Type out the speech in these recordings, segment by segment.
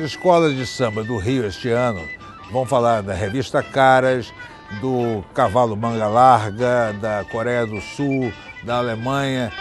As escolas de samba do Rio este ano vão falar da revista Caras, do Cavalo Manga Larga, da Coreia do Sul, da Alemanha.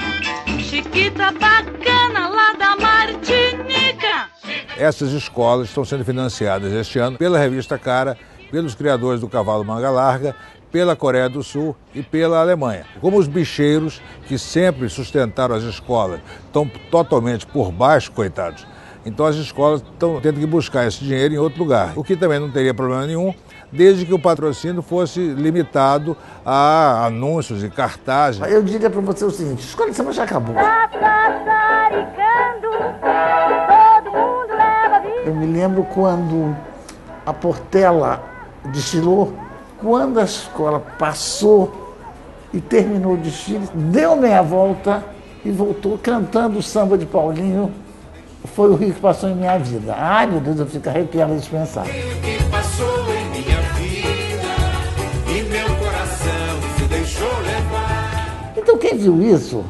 Chiquita bacana lá da Martinica. Essas escolas estão sendo financiadas este ano pela revista Cara, pelos criadores do Cavalo Manga Larga, pela Coreia do Sul e pela Alemanha. Como os bicheiros que sempre sustentaram as escolas estão totalmente por baixo, coitados, então as escolas estão tendo que buscar esse dinheiro em outro lugar, o que também não teria problema nenhum, desde que o patrocínio fosse limitado a anúncios e cartazes. Eu diria para você o seguinte: escola de samba já acabou. Tá sassaricando, todo mundo leva vida. Eu me lembro quando a Portela desfilou, quando a escola passou e terminou o desfile, deu meia volta e voltou cantando o samba de Paulinho. Foi o rio que passou em minha vida. Ai, meu Deus, eu fico arrepiado de pensar. que passou em minha vida e meu coração se deixou levar. Então quem viu isso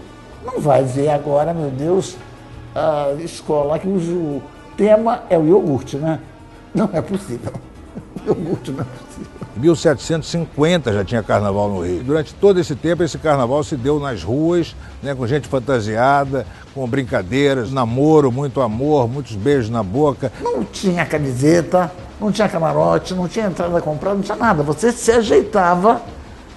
não vai ver agora, meu Deus, a escola cujo tema é o iogurte, né? Não é possível. O iogurte não é possível. Em 1750 já tinha carnaval no Rio. Durante todo esse tempo, esse carnaval se deu nas ruas, né, com gente fantasiada, com brincadeiras, namoro, muito amor, muitos beijos na boca. Não tinha camiseta, não tinha camarote, não tinha entrada comprada, não tinha nada. Você se ajeitava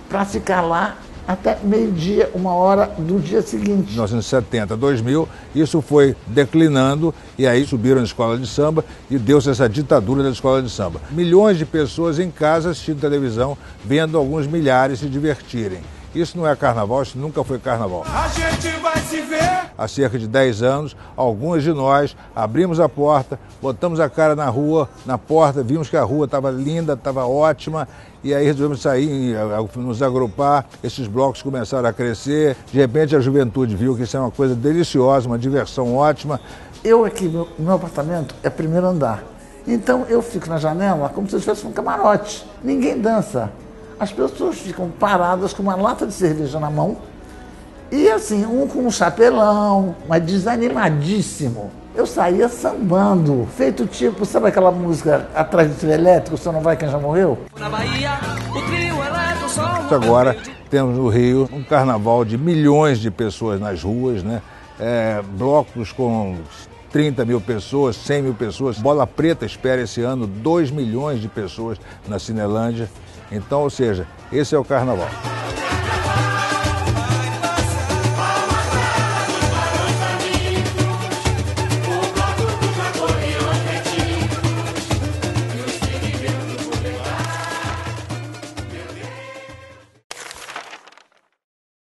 para ficar lá até meio-dia, uma hora do dia seguinte. 1970, 2000, isso foi declinando e aí subiram a escola de samba e deu-se essa ditadura da escola de samba. Milhões de pessoas em casa assistindo televisão, vendo alguns milhares se divertirem. Isso não é carnaval, isso nunca foi carnaval. A gente vai se ver. Há cerca de 10 anos, alguns de nós abrimos a porta, botamos a cara na rua, na porta, vimos que a rua estava linda, estava ótima, e aí resolvemos sair, eh, nos agrupar, esses blocos começaram a crescer, de repente a juventude viu que isso é uma coisa deliciosa, uma diversão ótima, Eu aqui, meu, meu apartamento é primeiro andar. Então eu fico na janela como se eu estivesse num camarote. Ninguém dança. As pessoas ficam paradas com uma lata de cerveja na mão e assim, um com um chapelão, mas desanimadíssimo. Eu saía sambando, feito tipo, sabe aquela música Atrás do trio elétrico, Só não vai quem já morreu? Na Bahia, o trio elétrico só Agora temos no Rio um carnaval de milhões de pessoas nas ruas, né? É, blocos com 30 mil pessoas, 100 mil pessoas. Bola Preta espera esse ano 2 milhões de pessoas na Cinelândia. Então, ou seja, esse é o carnaval.